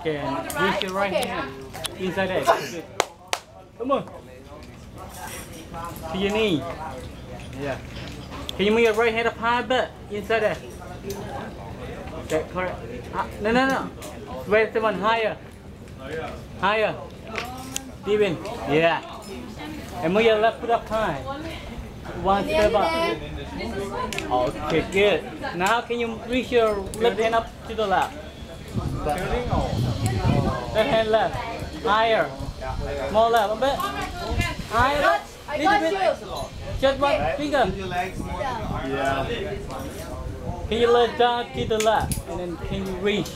Okay. Reach your right hand inside there. Come on. To your knee. Yeah. Can you move your right hand up high a bit inside there? Okay, correct. Ah, no, no, no. Wait, the one higher. Higher. In. Yeah. And move your left foot up high. One step up. Okay, good. Now can you reach your left hand up to the left? Left hand left. Higher. More left a bit. Higher. I Little got bit. you. Just one finger. Yeah. Can you let down to the left and then can you reach?